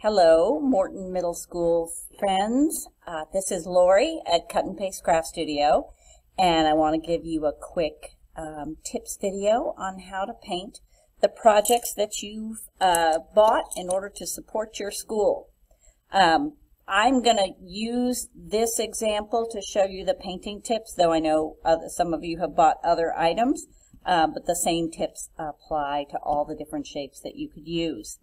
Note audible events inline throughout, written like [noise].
Hello, Morton Middle School friends. Uh, this is Lori at Cut and Paste Craft Studio, and I want to give you a quick um, tips video on how to paint the projects that you've uh, bought in order to support your school. Um, I'm going to use this example to show you the painting tips, though I know some of you have bought other items, uh, but the same tips apply to all the different shapes that you could use.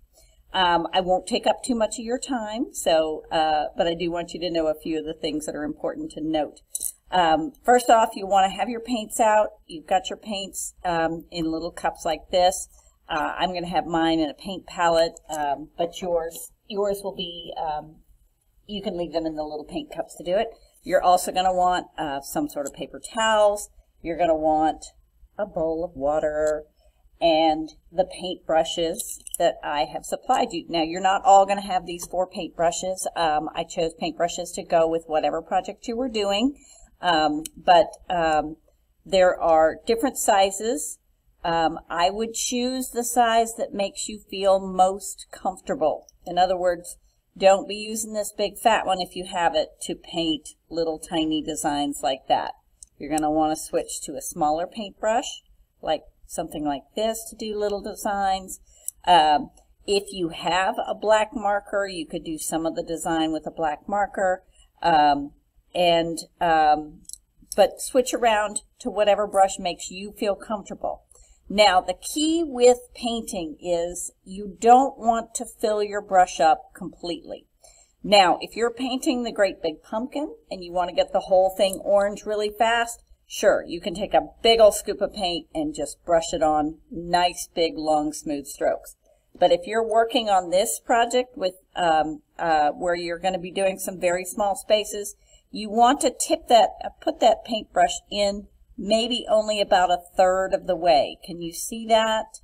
Um, I won't take up too much of your time, so uh, but I do want you to know a few of the things that are important to note. Um, first off, you want to have your paints out. You've got your paints um, in little cups like this. Uh, I'm going to have mine in a paint palette, um, but yours yours will be, um, you can leave them in the little paint cups to do it. You're also going to want uh, some sort of paper towels. You're going to want a bowl of water, and the paint brushes that I have supplied you. Now, you're not all going to have these four paint brushes. Um, I chose paint brushes to go with whatever project you were doing, um, but um, there are different sizes. Um, I would choose the size that makes you feel most comfortable. In other words, don't be using this big fat one if you have it to paint little tiny designs like that. You're going to want to switch to a smaller paintbrush, like something like this to do little designs. Um, if you have a black marker, you could do some of the design with a black marker. Um, and um, but switch around to whatever brush makes you feel comfortable. Now, the key with painting is you don't want to fill your brush up completely. Now, if you're painting the great big pumpkin and you want to get the whole thing orange really fast, Sure, you can take a big old scoop of paint and just brush it on nice, big, long, smooth strokes. But if you're working on this project with um, uh, where you're going to be doing some very small spaces, you want to tip that, uh, put that paintbrush in maybe only about a third of the way. Can you see that?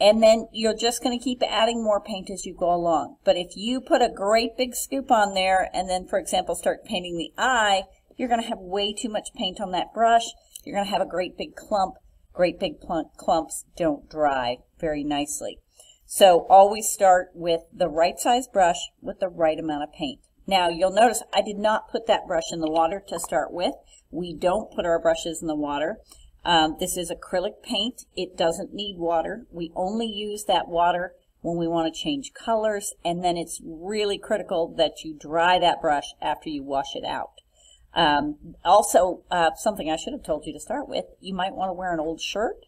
And then you're just going to keep adding more paint as you go along. But if you put a great big scoop on there and then, for example, start painting the eye, you're going to have way too much paint on that brush. You're going to have a great big clump. Great big clumps don't dry very nicely. So always start with the right size brush with the right amount of paint. Now you'll notice I did not put that brush in the water to start with. We don't put our brushes in the water. Um, this is acrylic paint. It doesn't need water. We only use that water when we want to change colors and then it's really critical that you dry that brush after you wash it out. Um, also, uh, something I should have told you to start with, you might want to wear an old shirt.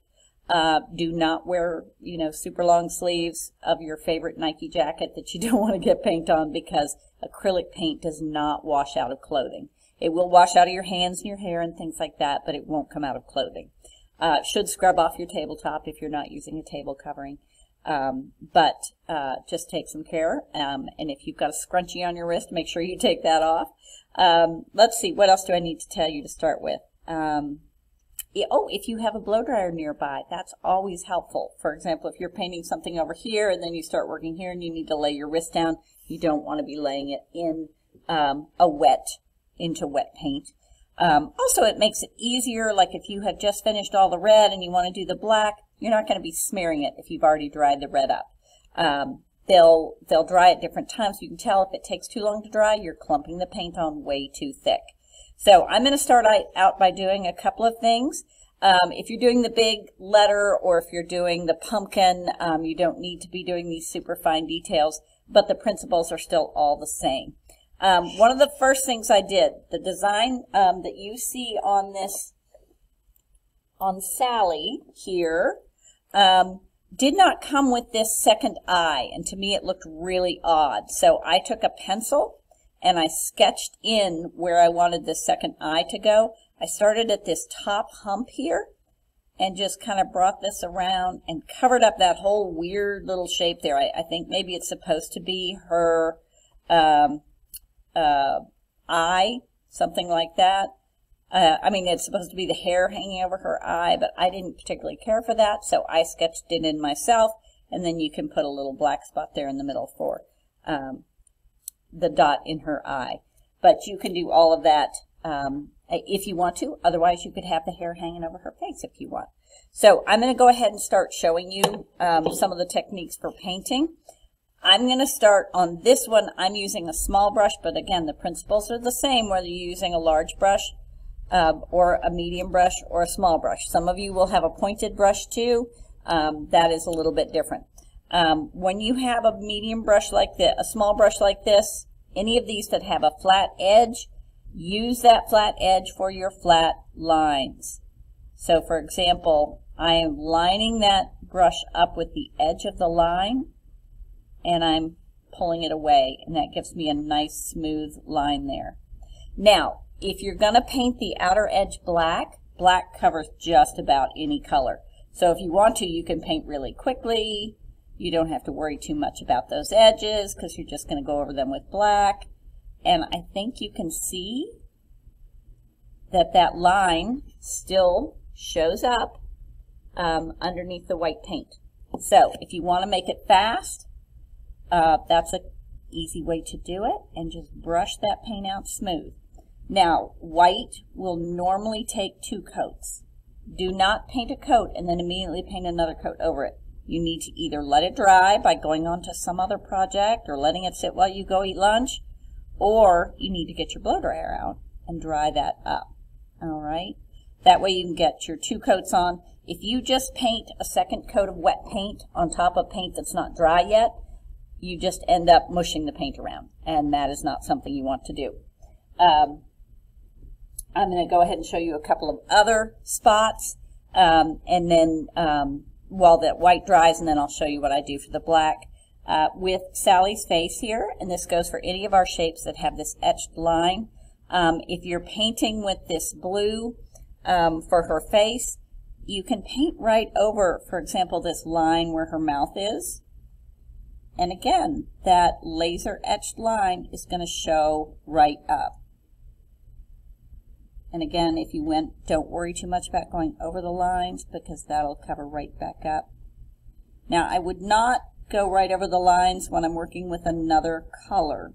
Uh, do not wear, you know, super long sleeves of your favorite Nike jacket that you [laughs] don't want to get paint on because acrylic paint does not wash out of clothing. It will wash out of your hands and your hair and things like that, but it won't come out of clothing. Uh, should scrub off your tabletop if you're not using a table covering. Um, but uh, just take some care. Um, and if you've got a scrunchie on your wrist, make sure you take that off. Um, let's see, what else do I need to tell you to start with? Um, oh, if you have a blow dryer nearby, that's always helpful. For example, if you're painting something over here and then you start working here and you need to lay your wrist down, you don't want to be laying it in um, a wet, into wet paint. Um, also, it makes it easier, like if you have just finished all the red and you want to do the black, you're not going to be smearing it if you've already dried the red up. Um, They'll, they'll dry at different times. You can tell if it takes too long to dry, you're clumping the paint on way too thick. So I'm going to start out by doing a couple of things. Um, if you're doing the big letter or if you're doing the pumpkin, um, you don't need to be doing these super fine details, but the principles are still all the same. Um, one of the first things I did, the design um, that you see on this, on Sally here, um, did not come with this second eye, and to me it looked really odd. So I took a pencil and I sketched in where I wanted the second eye to go. I started at this top hump here and just kind of brought this around and covered up that whole weird little shape there. I, I think maybe it's supposed to be her um, uh, eye, something like that. Uh, I mean, it's supposed to be the hair hanging over her eye, but I didn't particularly care for that, so I sketched it in myself, and then you can put a little black spot there in the middle for um, the dot in her eye. But you can do all of that um, if you want to. Otherwise, you could have the hair hanging over her face if you want. So I'm going to go ahead and start showing you um, some of the techniques for painting. I'm going to start on this one. I'm using a small brush, but again, the principles are the same whether you're using a large brush um, or a medium brush or a small brush. Some of you will have a pointed brush too. Um, that is a little bit different. Um, when you have a medium brush like this, a small brush like this, any of these that have a flat edge, use that flat edge for your flat lines. So for example, I am lining that brush up with the edge of the line and I'm pulling it away and that gives me a nice smooth line there. Now, if you're going to paint the outer edge black, black covers just about any color. So if you want to, you can paint really quickly. You don't have to worry too much about those edges because you're just going to go over them with black. And I think you can see that that line still shows up um, underneath the white paint. So if you want to make it fast, uh, that's an easy way to do it. And just brush that paint out smooth. Now, white will normally take two coats. Do not paint a coat and then immediately paint another coat over it. You need to either let it dry by going on to some other project or letting it sit while you go eat lunch, or you need to get your blow dryer out and dry that up. All right? That way you can get your two coats on. If you just paint a second coat of wet paint on top of paint that's not dry yet, you just end up mushing the paint around, and that is not something you want to do. Um, I'm going to go ahead and show you a couple of other spots, um, and then um, while that white dries, and then I'll show you what I do for the black. Uh, with Sally's face here, and this goes for any of our shapes that have this etched line. Um, if you're painting with this blue um, for her face, you can paint right over, for example, this line where her mouth is. And again, that laser etched line is going to show right up. And again, if you went, don't worry too much about going over the lines because that'll cover right back up. Now, I would not go right over the lines when I'm working with another color.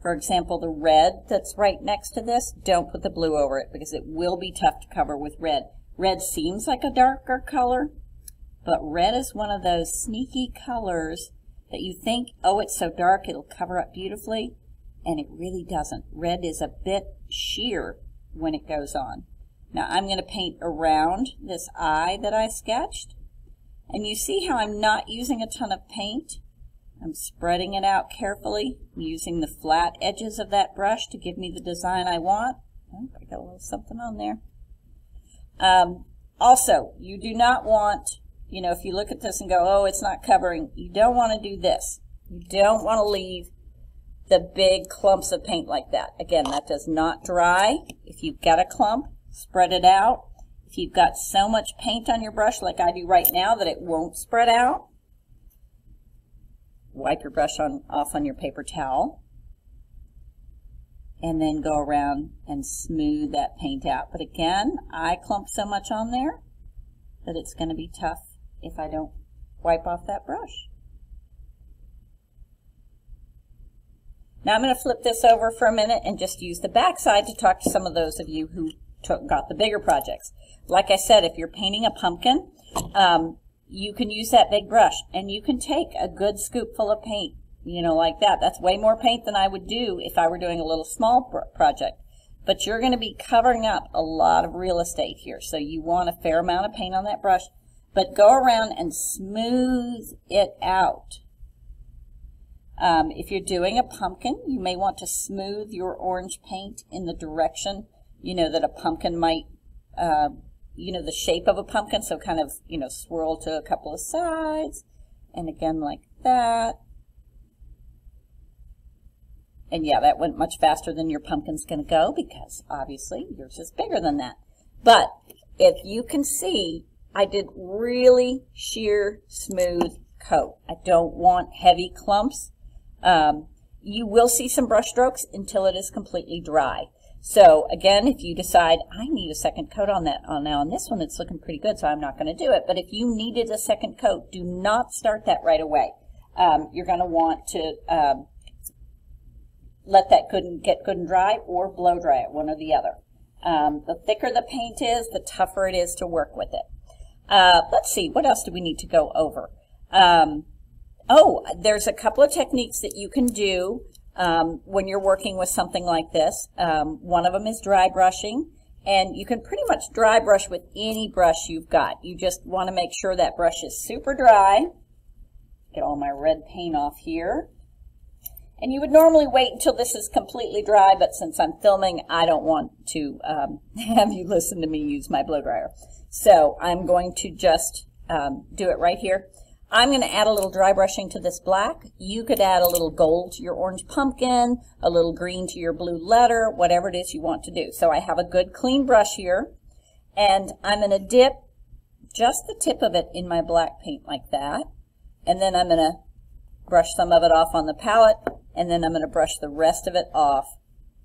For example, the red that's right next to this, don't put the blue over it because it will be tough to cover with red. Red seems like a darker color, but red is one of those sneaky colors that you think, oh, it's so dark, it'll cover up beautifully, and it really doesn't. Red is a bit sheer when it goes on. Now I'm going to paint around this eye that I sketched. And you see how I'm not using a ton of paint? I'm spreading it out carefully, using the flat edges of that brush to give me the design I want. Oh, I got a little something on there. Um, also, you do not want, you know, if you look at this and go, oh, it's not covering, you don't want to do this. You don't want to leave the big clumps of paint like that. Again, that does not dry. If you've got a clump, spread it out. If you've got so much paint on your brush like I do right now that it won't spread out, wipe your brush on, off on your paper towel and then go around and smooth that paint out. But again, I clump so much on there that it's going to be tough if I don't wipe off that brush. Now I'm going to flip this over for a minute and just use the back side to talk to some of those of you who took, got the bigger projects. Like I said, if you're painting a pumpkin, um, you can use that big brush and you can take a good scoop full of paint, you know, like that. That's way more paint than I would do if I were doing a little small project. But you're going to be covering up a lot of real estate here. So you want a fair amount of paint on that brush. But go around and smooth it out. Um, if you're doing a pumpkin, you may want to smooth your orange paint in the direction, you know, that a pumpkin might, uh, you know, the shape of a pumpkin. So kind of, you know, swirl to a couple of sides. And again, like that. And yeah, that went much faster than your pumpkin's going to go because obviously yours is bigger than that. But if you can see, I did really sheer smooth coat. I don't want heavy clumps. Um, you will see some brush strokes until it is completely dry. So again, if you decide, I need a second coat on that, on now on this one, it's looking pretty good, so I'm not going to do it. But if you needed a second coat, do not start that right away. Um, you're going to want to um, let that good and, get good and dry or blow dry it, one or the other. Um, the thicker the paint is, the tougher it is to work with it. Uh, let's see, what else do we need to go over? Um, oh, there's a couple of techniques that you can do um, when you're working with something like this. Um, one of them is dry brushing. And you can pretty much dry brush with any brush you've got. You just want to make sure that brush is super dry. Get all my red paint off here. And you would normally wait until this is completely dry, but since I'm filming, I don't want to um, [laughs] have you listen to me use my blow dryer. So I'm going to just um, do it right here. I'm going to add a little dry brushing to this black. You could add a little gold to your orange pumpkin, a little green to your blue letter, whatever it is you want to do. So I have a good clean brush here, and I'm going to dip just the tip of it in my black paint like that, and then I'm going to brush some of it off on the palette, and then I'm going to brush the rest of it off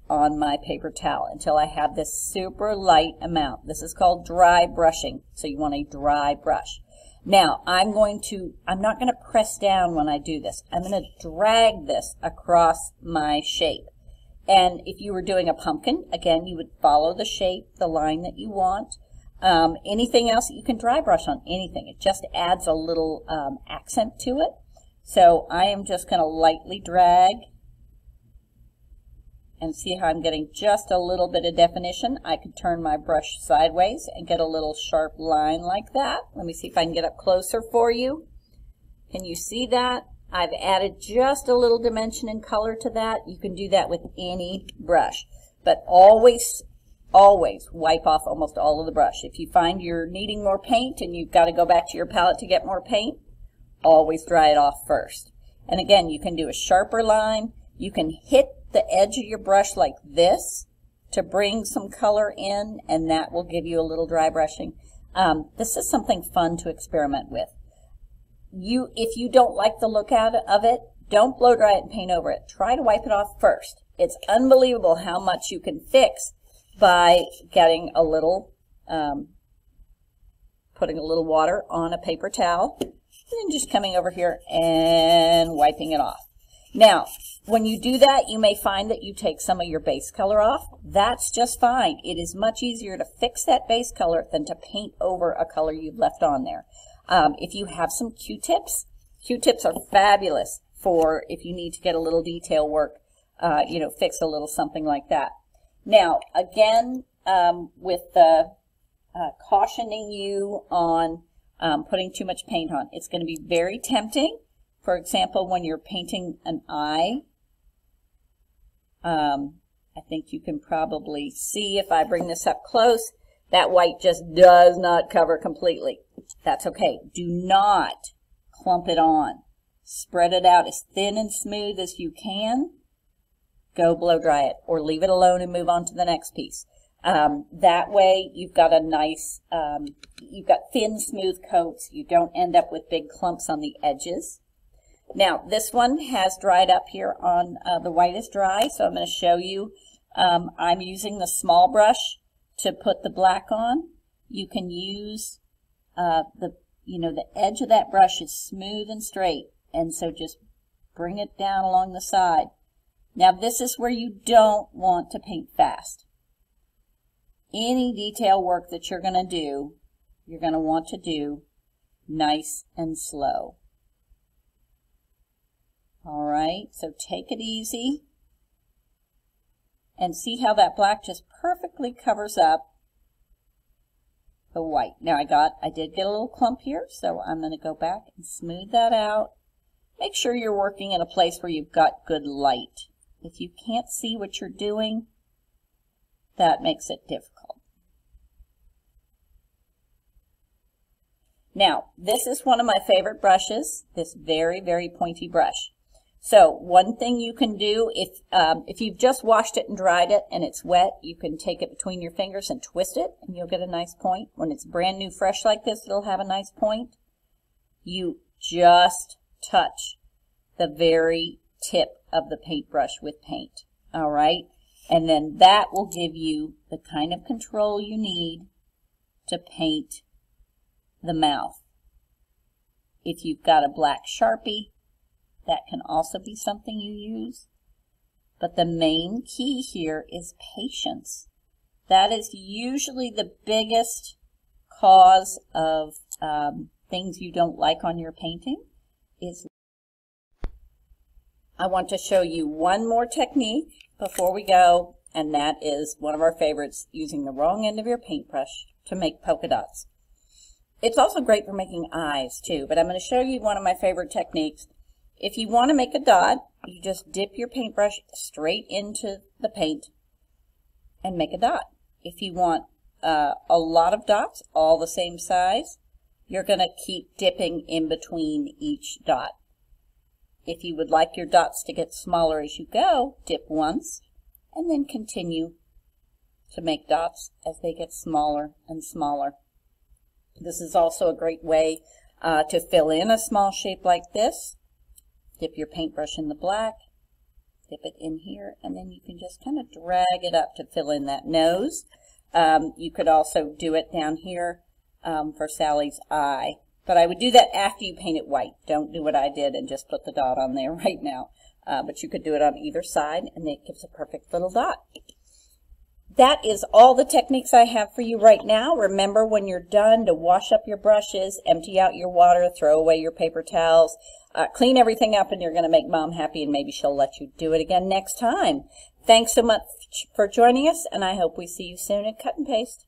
on my paper towel until I have this super light amount. This is called dry brushing, so you want a dry brush. Now, I'm going to, I'm not going to press down when I do this. I'm going to drag this across my shape. And if you were doing a pumpkin, again, you would follow the shape, the line that you want. Um, anything else, you can dry brush on anything. It just adds a little um, accent to it. So I am just going to lightly drag and see how I'm getting just a little bit of definition. I could turn my brush sideways and get a little sharp line like that. Let me see if I can get up closer for you. Can you see that? I've added just a little dimension and color to that. You can do that with any brush. But always, always wipe off almost all of the brush. If you find you're needing more paint and you've got to go back to your palette to get more paint, always dry it off first. And again, you can do a sharper line. You can hit the edge of your brush like this to bring some color in, and that will give you a little dry brushing. Um, this is something fun to experiment with. You, If you don't like the look out of it, don't blow dry it and paint over it. Try to wipe it off first. It's unbelievable how much you can fix by getting a little, um, putting a little water on a paper towel, and then just coming over here and wiping it off. Now, when you do that, you may find that you take some of your base color off. That's just fine. It is much easier to fix that base color than to paint over a color you've left on there. Um, if you have some Q-tips, Q-tips are fabulous for if you need to get a little detail work, uh, you know, fix a little something like that. Now, again, um, with the uh, cautioning you on um, putting too much paint on, it's going to be very tempting. For example, when you're painting an eye, um, I think you can probably see if I bring this up close, that white just does not cover completely. That's okay. Do not clump it on. Spread it out as thin and smooth as you can. Go blow dry it or leave it alone and move on to the next piece. Um, that way you've got a nice, um, you've got thin, smooth coats. You don't end up with big clumps on the edges. Now, this one has dried up here on uh, the white is dry, so I'm going to show you. Um, I'm using the small brush to put the black on. You can use uh, the, you know, the edge of that brush is smooth and straight, and so just bring it down along the side. Now, this is where you don't want to paint fast. Any detail work that you're going to do, you're going to want to do nice and slow. All right, so take it easy and see how that black just perfectly covers up the white. Now I got, I did get a little clump here, so I'm going to go back and smooth that out. Make sure you're working in a place where you've got good light. If you can't see what you're doing, that makes it difficult. Now, this is one of my favorite brushes, this very, very pointy brush. So one thing you can do, if, um, if you've just washed it and dried it and it's wet, you can take it between your fingers and twist it and you'll get a nice point. When it's brand new fresh like this, it'll have a nice point. You just touch the very tip of the paintbrush with paint. All right. And then that will give you the kind of control you need to paint the mouth. If you've got a black Sharpie, that can also be something you use. But the main key here is patience. That is usually the biggest cause of um, things you don't like on your painting is I want to show you one more technique before we go, and that is one of our favorites, using the wrong end of your paintbrush to make polka dots. It's also great for making eyes too, but I'm going to show you one of my favorite techniques. If you want to make a dot, you just dip your paintbrush straight into the paint and make a dot. If you want uh, a lot of dots, all the same size, you're going to keep dipping in between each dot. If you would like your dots to get smaller as you go, dip once and then continue to make dots as they get smaller and smaller. This is also a great way uh, to fill in a small shape like this. Dip your paintbrush in the black, dip it in here, and then you can just kind of drag it up to fill in that nose. Um, you could also do it down here um, for Sally's eye. But I would do that after you paint it white. Don't do what I did and just put the dot on there [laughs] right now. Uh, but you could do it on either side, and it gives a perfect little dot. That is all the techniques I have for you right now. Remember when you're done to wash up your brushes, empty out your water, throw away your paper towels, uh, clean everything up and you're going to make mom happy and maybe she'll let you do it again next time. Thanks so much for joining us and I hope we see you soon at Cut and Paste.